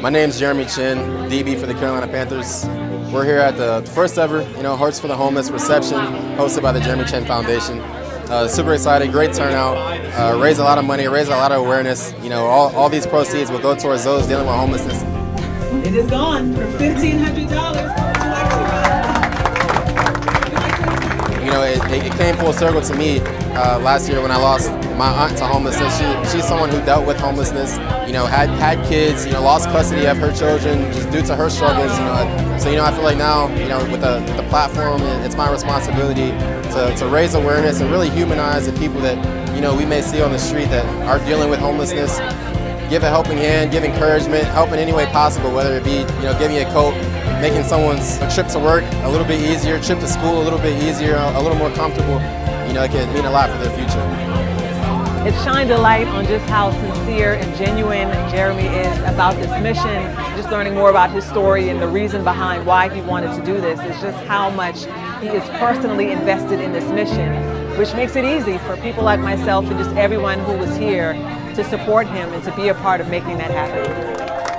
My name is Jeremy Chinn, DB for the Carolina Panthers. We're here at the first ever, you know, Hearts for the Homeless reception hosted by the Jeremy Chinn Foundation. Uh, super excited, great turnout, uh, raised a lot of money, raised a lot of awareness. You know, all, all these proceeds will go towards those dealing with homelessness. It is gone for $1,500. It, it, came full circle to me uh, last year when I lost my aunt to homelessness. She, she's someone who dealt with homelessness, you know, had had kids, you know, lost custody of her children just due to her struggles, you know. So, you know, I feel like now, you know, with the, the platform, it's my responsibility to, to raise awareness and really humanize the people that, you know, we may see on the street that are dealing with homelessness. Give a helping hand, give encouragement, help in any way possible, whether it be, you know, giving a coat, making someone's trip to work a little bit easier, trip to school a little bit easier, a little more comfortable. You know, it can mean a lot for their future. It shined a light on just how sincere and genuine Jeremy is about this mission. Just learning more about his story and the reason behind why he wanted to do this is just how much he is personally invested in this mission, which makes it easy for people like myself and just everyone who was here to support him and to be a part of making that happen.